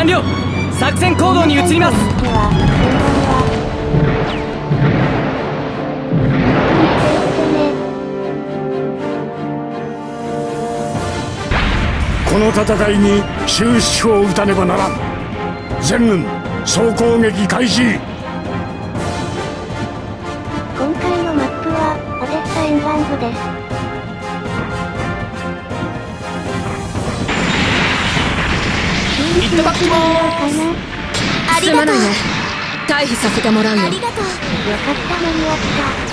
完了作戦行動に移ります。この戦いに終止符を打たねばならん。全軍総攻撃開始。いっただきます。なありがとう退避させてもらうよ。ありがとうよかった間に合った。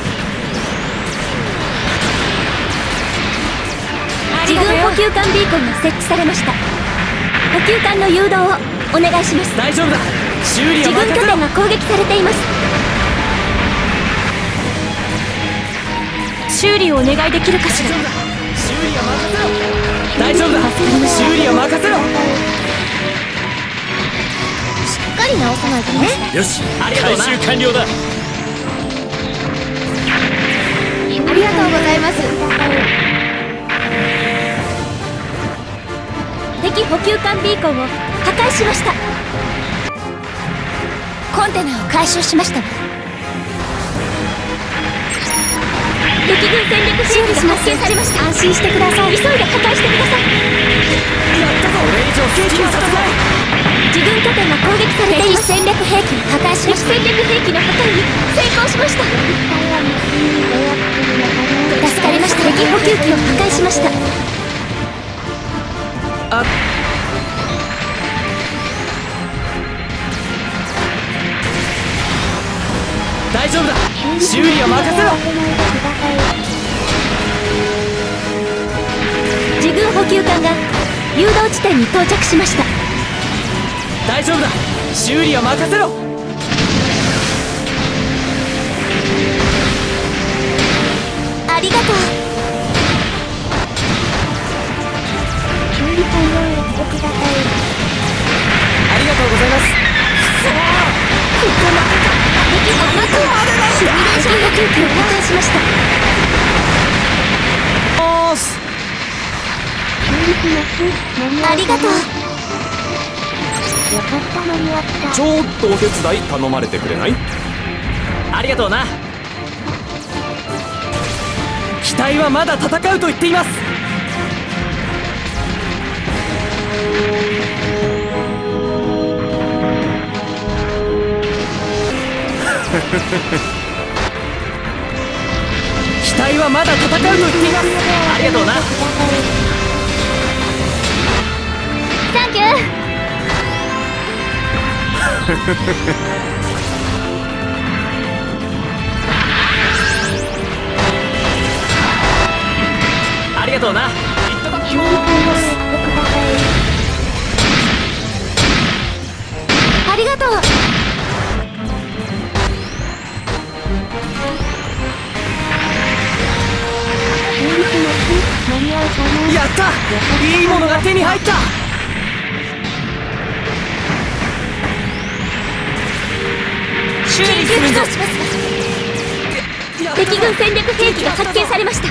自軍補給艦ビーコンが設置されました。補給艦の誘導をお願いします。大丈夫だ。修理自軍拠は任せろ。点が攻撃されています。修理をお願いできるかしら。修理は任せろ大丈夫だ。修理よしありがとうな。回収完了だ。ありがとうございます。敵補給艦ビーコンを破壊しました。コンテナを回収しました。わ敵軍戦略兵器が発見されました。安心してください。急いで破壊してください機を破壊しました。あ。大丈夫だ。修理は任せろ。自軍補給艦が誘導地点に到着しました。大丈夫だ。修理は任せろありがとうよかった間に合った。ちょっとお手伝い頼まれてくれない？ありがとうな。機体はまだ戦うと言っています。機体はまだ戦うと言っています。ありがとうな。サンキューやった。いいものが手に入った。修理するんだします敵軍戦略兵器が発見されました。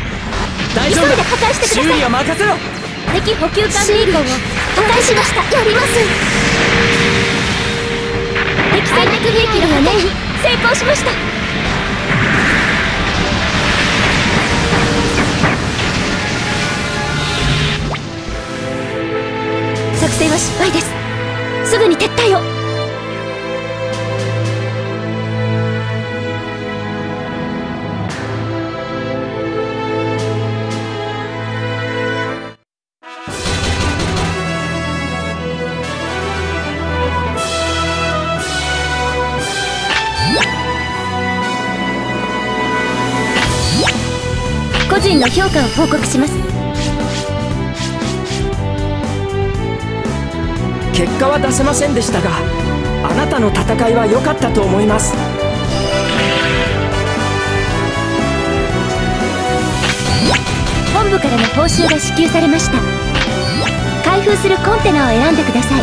大丈夫。だ急いで破壊してください。修理は任せろ。敵補給艦ビーコンを破壊しました。やります。敵戦略兵器の破壊に成功しましたは失敗です。すぐに撤退を。個人の評価を報告します。結果は出せませんでしたがあなたの戦いは良かったと思います。本部からの報酬が支給されました。開封するコンテナを選んでください。